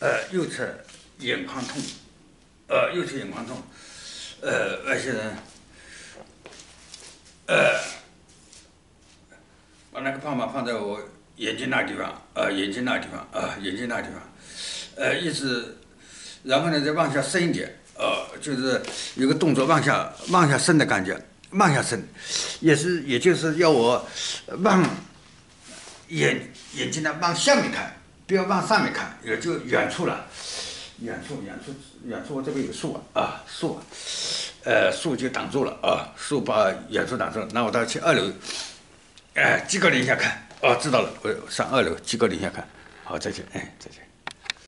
呃，右侧眼眶痛，呃，右侧眼眶痛，呃，外星人，呃，把那个棒棒放在我眼睛那地方，呃，眼睛那地方，啊、眼睛那地方，呃，一直，然后呢，再往下伸一点，呃，就是有个动作往下往下伸的感觉，往下伸，也是也就是要我往眼眼睛呢往下面看，不要往上面看，也就远处了，远处远处远处我这边有树啊，啊树，呃树就挡住了啊，树把远处挡住了，那我到去二楼，哎，居高临下看，哦知道了，我上二楼居高临下看，好再见，哎再见。